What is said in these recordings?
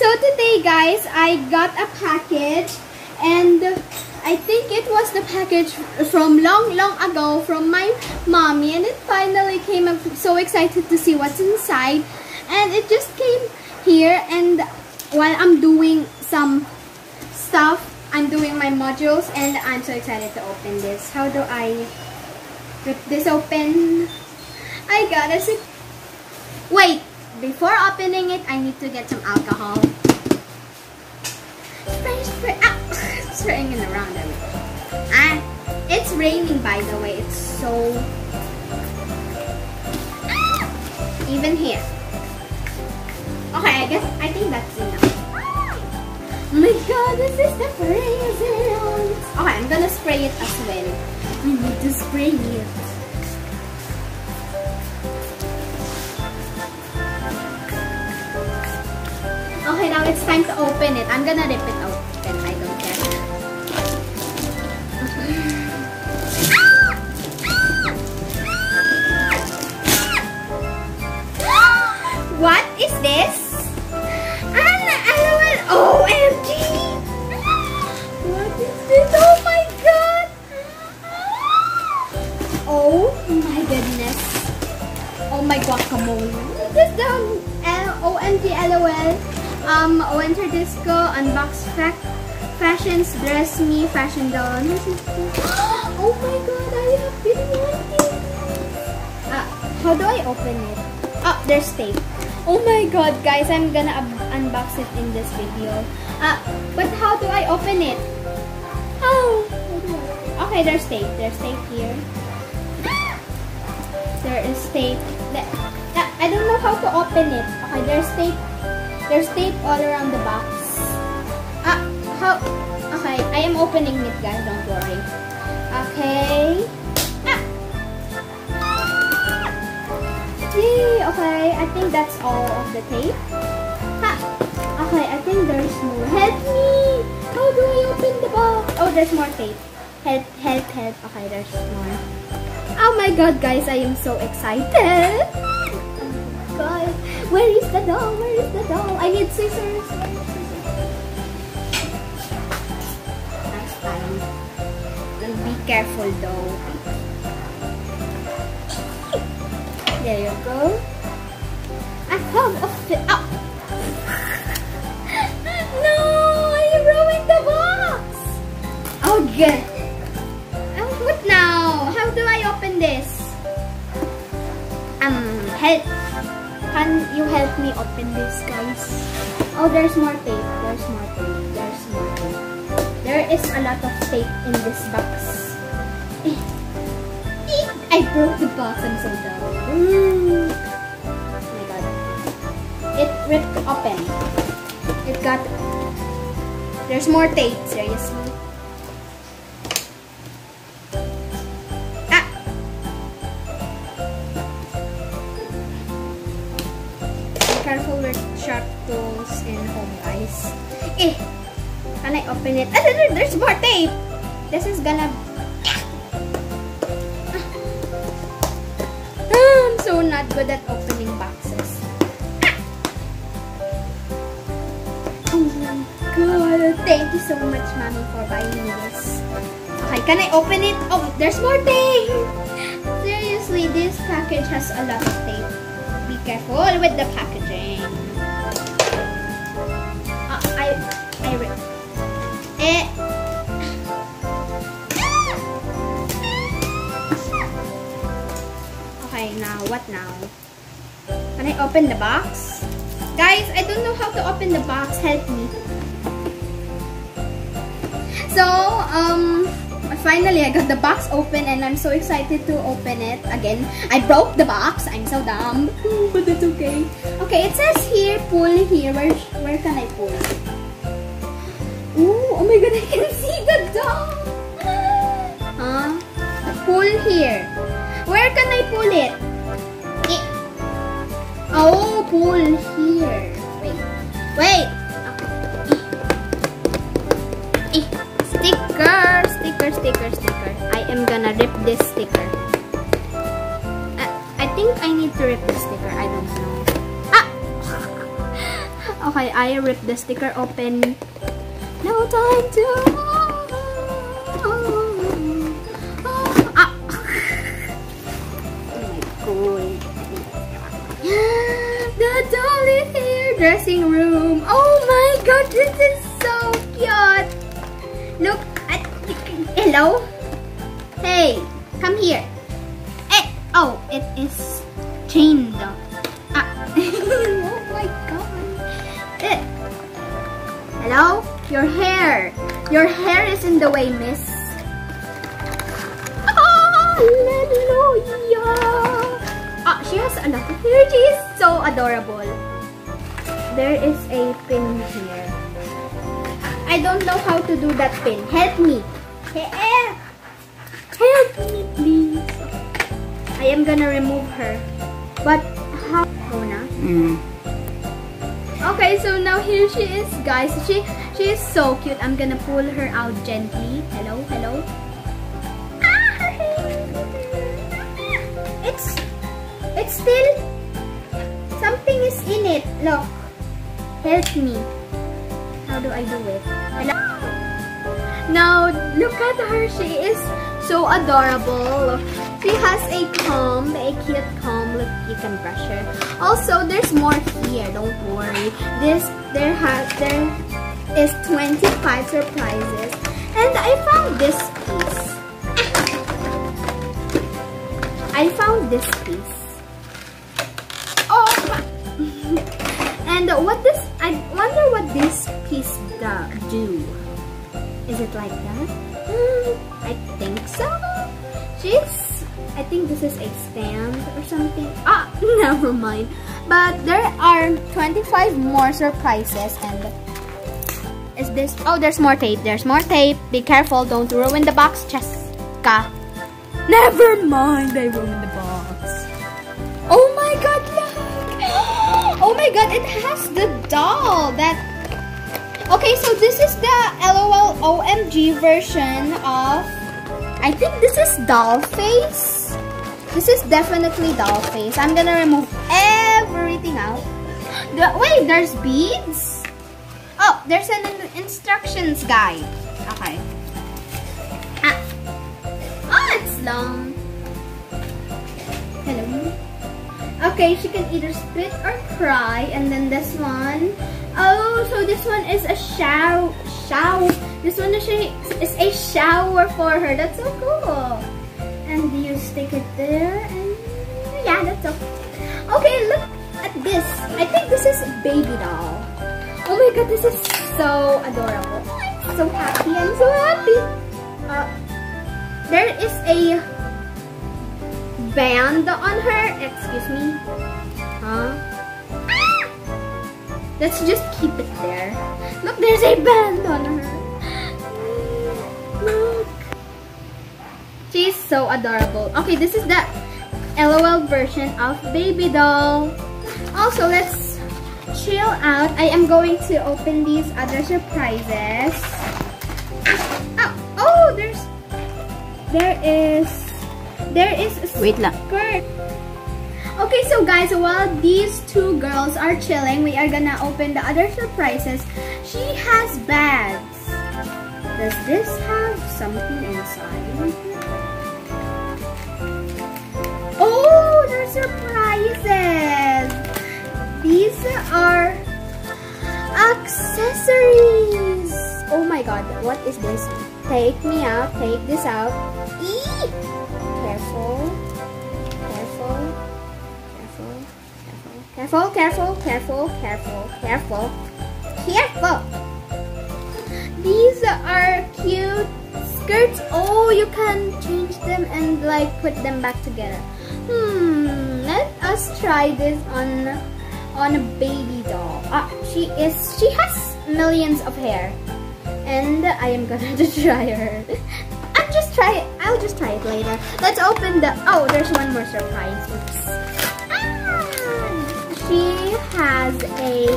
today guys, I got a package and I think it was the package from long long ago from my mommy and it finally came. I'm so excited to see what's inside and it just came here and while I'm doing some stuff, I'm doing my modules and I'm so excited to open this. How do I rip this open? I gotta see. Wait, before opening it, I need to get some alcohol. Spray, spray, ah, spraying it around everywhere. Ah, it's raining by the way. It's so, ah, even here. Okay, I guess, I think that's enough. Oh my god, this is the present. Okay, I'm gonna spray it as well. We need to spray it. Okay, now it's time to open it. I'm gonna rip it open. I don't care. what is this? An LOL. OMG! What is this? Oh my god! Oh my goodness. Oh my guacamole. This is the L OMG LOL. Um, Winter Disco, Unbox Fac Fashions, Dress Me, Fashion Doll. Oh my god, I have been wanting. Ah, how do I open it? Oh, there's tape. Oh my god, guys, I'm gonna unbox it in this video. Ah, but how do I open it? Oh, okay, there's tape. There's tape here. There is tape. Ah, I don't know how to open it. Okay, there's tape. There's tape all around the box. Ah, how? Okay, I am opening it, guys. Don't worry. Okay. Ah. Yay, okay. I think that's all of the tape. Ha. Okay, I think there's more. Help me! How do I open the box? Oh, there's more tape. Help, help, help. Okay, there's more. Oh my god, guys, I am so excited. Where is the doll? Where is the doll? I need scissors. Next time. Be careful though. There you go. I have a fit. Oh. no, I ruined the box. Good. Oh, what now? How do I open this? Um, help. Can you help me open this, guys? Oh, there's more tape. There's more tape. There's more tape. There is a lot of tape in this box. I broke the box. I'm so dumb. Mm. Oh my god. It ripped open. It got... There's more tape, seriously. Sharp tools in home, guys. Eh! Can I open it? Ah, there- there's more tape! This is gonna... Ah, I'm so not good at opening boxes. Ah! Oh my god! Thank you so much, Mommy, for buying this. Okay, can I open it? Oh, there's more tape! Seriously, this package has a lot of tape. Be careful with the packaging. Open the box? Guys, I don't know how to open the box. Help me. So, um, finally I got the box open and I'm so excited to open it again. I broke the box. I'm so dumb. But it's okay. Okay, it says here, pull here. Where, where can I pull? Ooh, oh my god, I can see the doll. Huh? Pull here. Where can I pull it? Eh. Oh, pull here. Wait. Wait. Okay. Eh. Sticker, sticker, sticker, sticker. I am gonna rip this sticker. Uh, I think I need to rip the sticker. I don't know. Ah! Okay, I rip the sticker open. No time to... dressing room. Oh my god, this is so cute. Look at... Hello? Hey, come here. Eh, oh, it is chained. Ah. oh my god. Eh. Hello? Your hair. Your hair is in the way, miss. Oh, hallelujah. Ah, she has a lot of hair. She is so adorable. There is a pin here. I don't know how to do that pin. Help me. Help. Me, please. I am gonna remove her. But how? Oh, na? Mm. Okay, so now here she is, guys. She she is so cute. I'm gonna pull her out gently. Hello, hello. It's it's still something is in it. Look. Help me. How do I do it? Now look at her. She is so adorable. She has a comb, a cute comb. Look, you can brush her. Also, there's more here. Don't worry. This there has there is 25 surprises, and I found this piece. I found this piece. Oh, and what this? I wonder what this piece do. Is it like that? Hmm, I think so. She's, I think this is a stand or something. Ah, never mind. But there are 25 more surprises and is this, oh, there's more tape. There's more tape. Be careful. Don't ruin the box, Cheska. Never mind. I ruined the Oh my god, it has the doll that Okay, so this is the LOL OMG version of I think this is doll face. This is definitely doll face. I'm gonna remove everything out. The, wait, there's beads? Oh, there's an instructions guide. Okay. Ah. Oh, it's long. Hello. Okay, she can either spit or cry. And then this one. Oh, so this one is a shower. Shower. This one is a, is a shower for her. That's so cool. And you stick it there. And yeah, that's so Okay, look at this. I think this is a baby doll. Oh my god, this is so adorable. I'm so happy. I'm so happy. Uh, there is a band on her. Excuse me. Huh? Ah! Let's just keep it there. Look, there's a band on her. Look. She's so adorable. Okay, this is the LOL version of Baby Doll. Also, let's chill out. I am going to open these other surprises. Oh, oh there's, there is there is a Wait lang. skirt. Okay, so guys, while these two girls are chilling, we are gonna open the other surprises. She has bags. Does this have something inside? Oh, they're surprises. These are accessories. Oh my god, what is this? Take me out, take this out. Eee! Careful. Careful. Careful. Careful. Careful. Careful. These are cute skirts. Oh, you can change them and like put them back together. Hmm. Let us try this on on a baby doll. Ah, she is. She has millions of hair, and I am gonna try her. I'm just try it. I'll just try it later. Let's open the. Oh, there's one more surprise. Oops. Ah, she has a.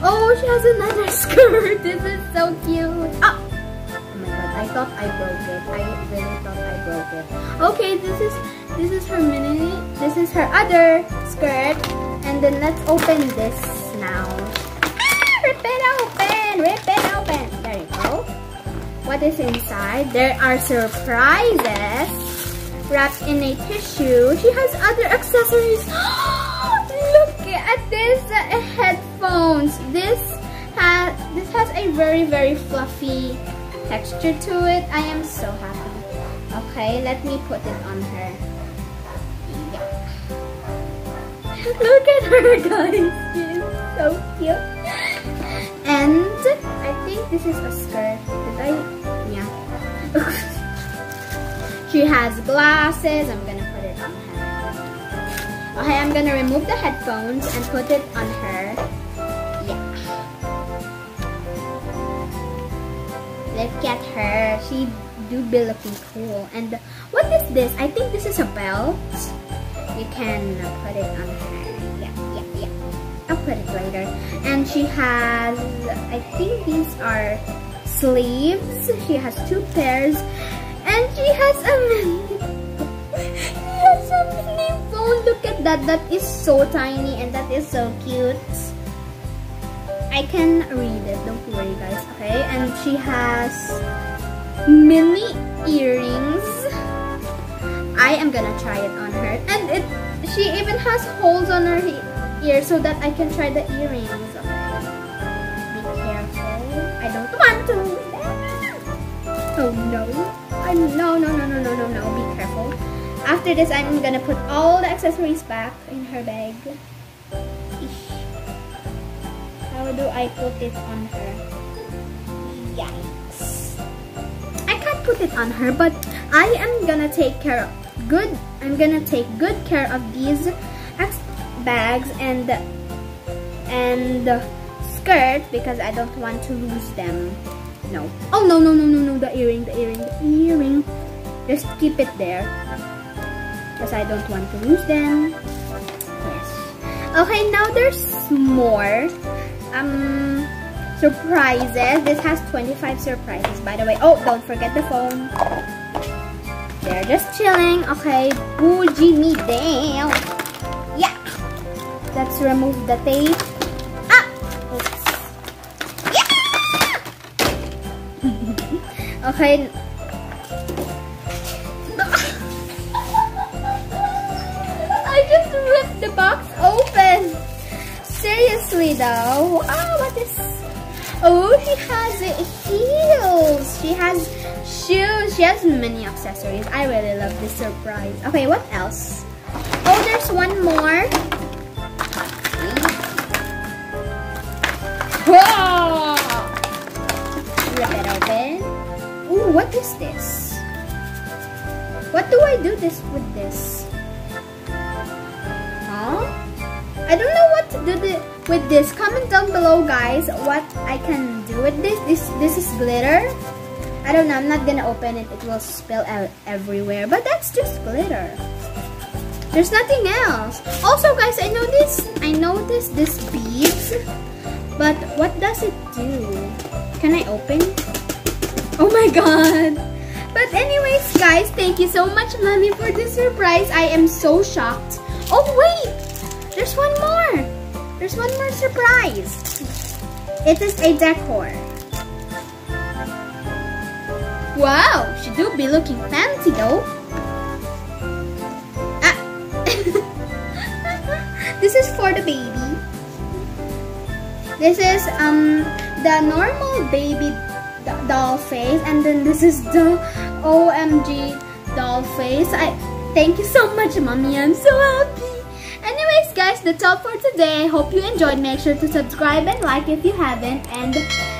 Oh, she has another skirt. This is so cute. Ah. Oh my god, I thought I broke it. I really thought I broke it. Okay, this is this is her mini. This is her other skirt. And then let's open this now. Rip it open! Rip it open! There you go. What is inside? There are surprises wrapped in a tissue. She has other accessories. At this uh, headphones. This has this has a very very fluffy texture to it. I am so happy. Okay, let me put it on her. Look at her, guys. She's so cute. And I think this is a skirt. Did I? Yeah. she has glasses. I'm gonna Okay, I'm gonna remove the headphones and put it on her. Yeah. Look at her. She do be looking cool. And what is this? I think this is a belt you can put it on her. Yeah, yeah, yeah. I'll put it later. And she has, I think these are sleeves. She has two pairs. And she has a mini, she has a mini phone. Look at that. That is so tiny and that is so cute. I can read it. Don't worry, guys. Okay. And she has mini earrings I am gonna try it on her. And it, she even has holes on her ear so that I can try the earrings. Okay. Be careful. I don't want to. Ah! Oh no. I'm no no no no no no no. Be careful. After this, I'm gonna put all the accessories back in her bag. How do I put it on her? Yikes. I can't put it on her, but I am gonna take care of good I'm gonna take good care of these bags and and skirt because I don't want to lose them no oh no no no no no the earring the earring the earring just keep it there because I don't want to lose them yes okay now there's more um surprises this has 25 surprises by the way oh don't forget the phone they're just chilling. Okay, bougie me down. Yeah. Let's remove the tape. Ah! Yeah! okay. Though. Oh, what is... Oh, she has heels. She has shoes. She has many accessories. I really love this surprise. Okay, what else? Oh, there's one more. Whoa! Rip it open. Ooh, what is this? What do I do this with this? Huh? I don't know what to do with this. Comment down below, guys, what I can do with this. This this is glitter. I don't know, I'm not gonna open it. It will spill out everywhere. But that's just glitter. There's nothing else. Also, guys, I noticed, I noticed this beads. But what does it do? Can I open? Oh my god. But anyways, guys, thank you so much, Mommy, for this surprise. I am so shocked. Oh, wait. There's one more. There's one more surprise. It is a decor. Wow, she do be looking fancy though. Ah. this is for the baby. This is um the normal baby doll face and then this is the OMG doll face. I thank you so much, mommy. I'm so happy. Guys, that's all for today. Hope you enjoyed. Make sure to subscribe and like if you haven't. And.